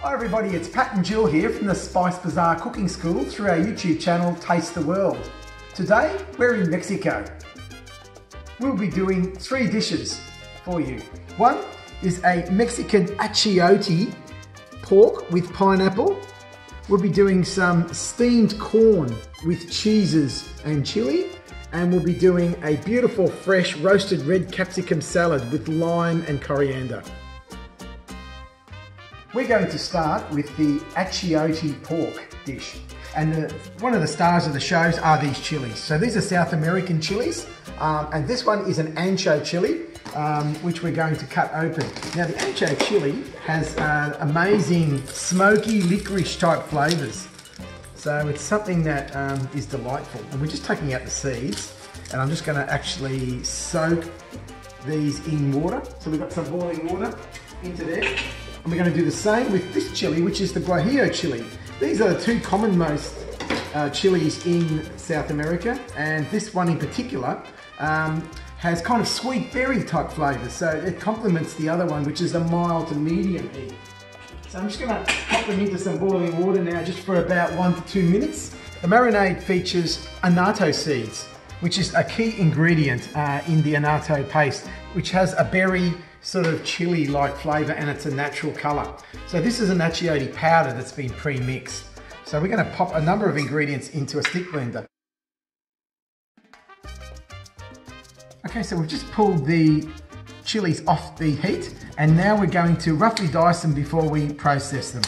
Hi everybody, it's Pat and Jill here from the Spice Bazaar Cooking School through our YouTube channel Taste the World. Today we're in Mexico. We'll be doing three dishes for you. One is a Mexican achiote pork with pineapple. We'll be doing some steamed corn with cheeses and chili and we'll be doing a beautiful fresh roasted red capsicum salad with lime and coriander. We're going to start with the achiote pork dish. And the, one of the stars of the shows are these chilies. So these are South American chilies. Um, and this one is an ancho chili, um, which we're going to cut open. Now the ancho chili has uh, amazing smoky licorice type flavors. So it's something that um, is delightful. And we're just taking out the seeds and I'm just gonna actually soak these in water. So we've got some boiling water into there. And we're going to do the same with this chili, which is the Guajillo chili. These are the two common most uh, chilies in South America, and this one in particular um, has kind of sweet berry type flavours, so it complements the other one, which is a mild to medium heat. So I'm just going to pop them into some boiling water now, just for about one to two minutes. The marinade features annatto seeds, which is a key ingredient uh, in the annatto paste, which has a berry sort of chili-like flavour and it's a natural colour. So this is an achiote powder that's been pre-mixed. So we're going to pop a number of ingredients into a stick blender. Okay, so we've just pulled the chilies off the heat and now we're going to roughly dice them before we process them.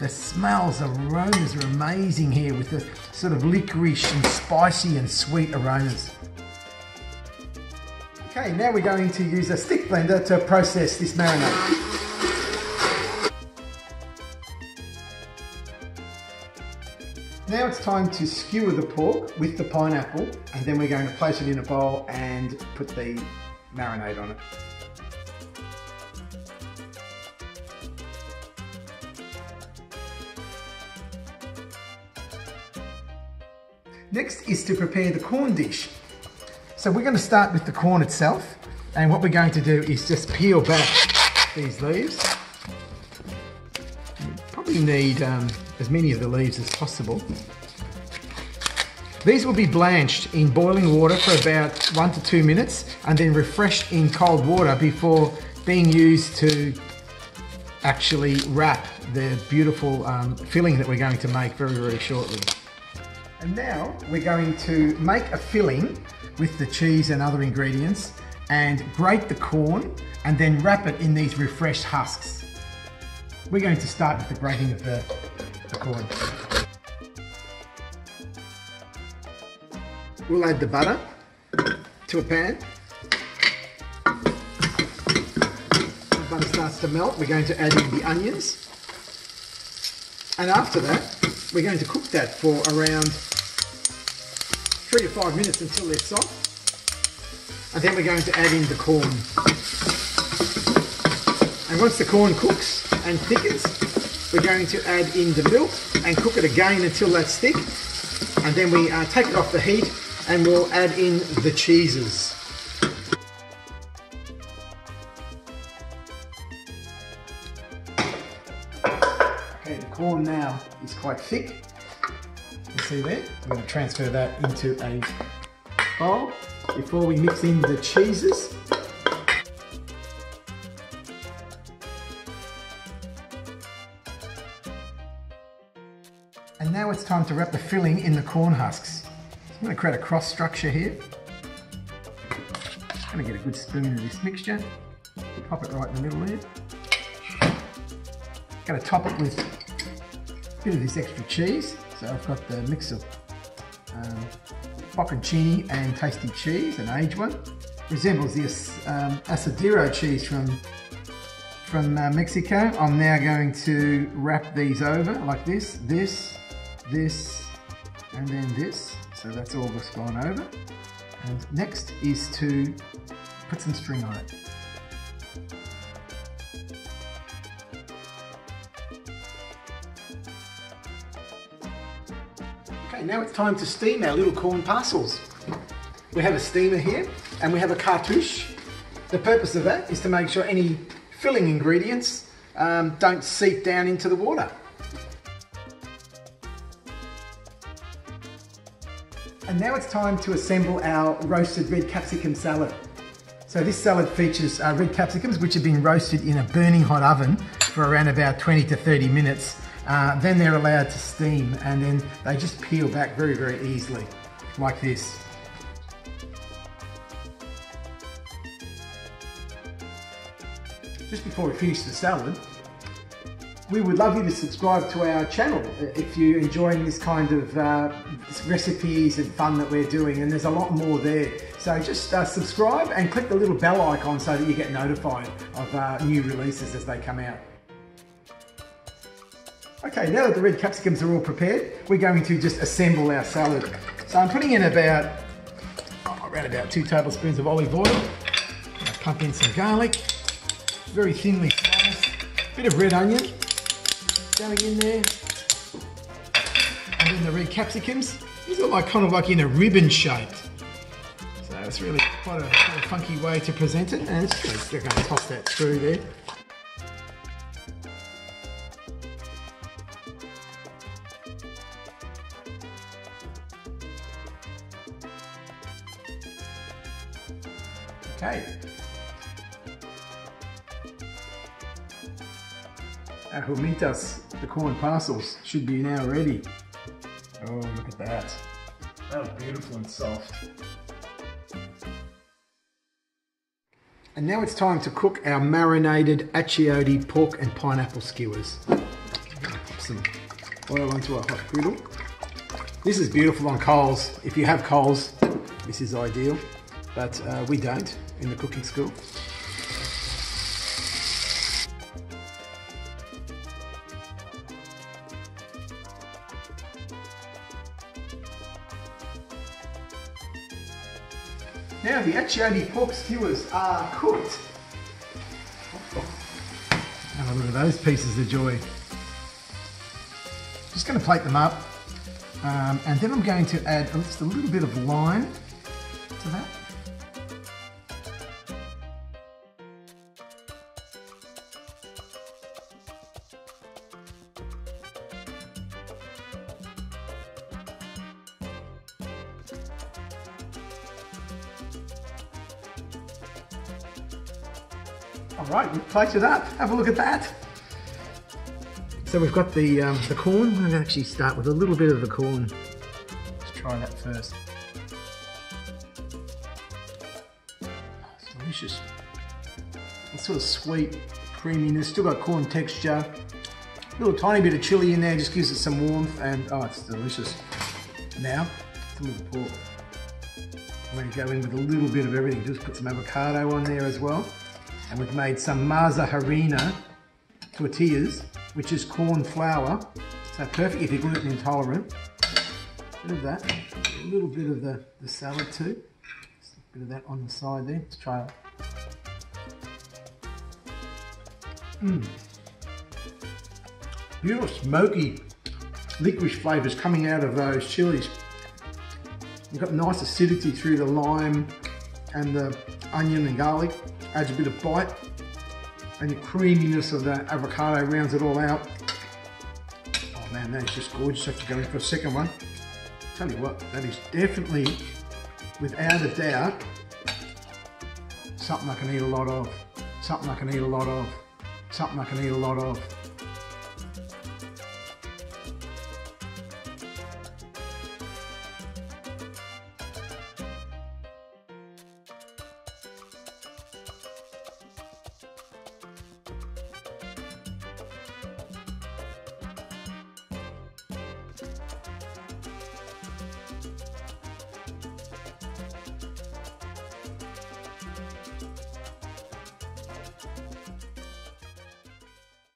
The smells, the aromas are amazing here with the sort of licorice and spicy and sweet aromas. Okay, now we're going to use a stick blender to process this marinade. Now it's time to skewer the pork with the pineapple and then we're going to place it in a bowl and put the marinade on it. Next is to prepare the corn dish. So we're going to start with the corn itself. And what we're going to do is just peel back these leaves. You probably need um, as many of the leaves as possible. These will be blanched in boiling water for about one to two minutes and then refreshed in cold water before being used to actually wrap the beautiful um, filling that we're going to make very, very shortly. And now we're going to make a filling with the cheese and other ingredients and grate the corn and then wrap it in these refreshed husks. We're going to start with the grating of the, the corn. We'll add the butter to a pan. The butter starts to melt, we're going to add in the onions. And after that, we're going to cook that for around three to five minutes until they're soft. And then we're going to add in the corn. And once the corn cooks and thickens, we're going to add in the milk and cook it again until that's thick. And then we uh, take it off the heat and we'll add in the cheeses. Okay, the corn now is quite thick see there. We're going to transfer that into a bowl before we mix in the cheeses. And now it's time to wrap the filling in the corn husks. So I'm going to create a cross structure here. I'm going to get a good spoon of this mixture. Pop it right in the middle there. Going to top it with a bit of this extra cheese. So I've got the mix of um, bocconcini and tasty cheese, an aged one. Resembles this um, asadero cheese from from uh, Mexico. I'm now going to wrap these over like this, this, this, and then this. So that's all just gone over. And next is to put some string on it. Okay, now it's time to steam our little corn parcels. We have a steamer here and we have a cartouche. The purpose of that is to make sure any filling ingredients um, don't seep down into the water. And now it's time to assemble our roasted red capsicum salad. So this salad features uh, red capsicums which have been roasted in a burning hot oven for around about 20 to 30 minutes. Uh, then they're allowed to steam and then they just peel back very, very easily, like this. Just before we finish the salad, we would love you to subscribe to our channel if you're enjoying this kind of uh, recipes and fun that we're doing and there's a lot more there. So just uh, subscribe and click the little bell icon so that you get notified of uh, new releases as they come out. Okay, now that the red capsicums are all prepared, we're going to just assemble our salad. So I'm putting in about, oh, around about two tablespoons of olive oil. I pump in some garlic, very thinly sliced, bit of red onion, going in there. And then the red capsicums. These are like kind of like in a ribbon shape. So it's really quite a, quite a funky way to present it. And it's just going to toss that through there. Okay, Our humitas, the corn parcels, should be now ready. Oh, look at that. That was beautiful and soft. And now it's time to cook our marinated achiote pork and pineapple skewers. Pop some oil onto a hot griddle. This is beautiful on coals. If you have coals, this is ideal, but uh, we don't in the cooking school. Now the Achiote pork skewers are cooked. Have a look at those pieces of joy. Just going to plate them up. Um, and then I'm going to add just a little bit of lime All right, we've plated it up. Have a look at that. So we've got the um, the corn. I'm going to actually start with a little bit of the corn. Let's try that first. it's delicious. It's sort of sweet creaminess. Still got corn texture. A little tiny bit of chili in there just gives it some warmth, and oh, it's delicious. Now, some of the pork. I'm going to go in with a little bit of everything. Just put some avocado on there as well. And we've made some masa harina tortillas, which is corn flour. So perfect if you're gluten intolerant. A bit of that. A little bit of the, the salad too. Just a bit of that on the side there. Let's try it. Mmm. Beautiful smoky licorice flavours coming out of those chilies. You've got nice acidity through the lime and the onion and garlic adds a bit of bite and the creaminess of that avocado rounds it all out. Oh man, that is just gorgeous. Have to go in for a second one. Tell you what, that is definitely, without a doubt, something I can eat a lot of. Something I can eat a lot of. Something I can eat a lot of.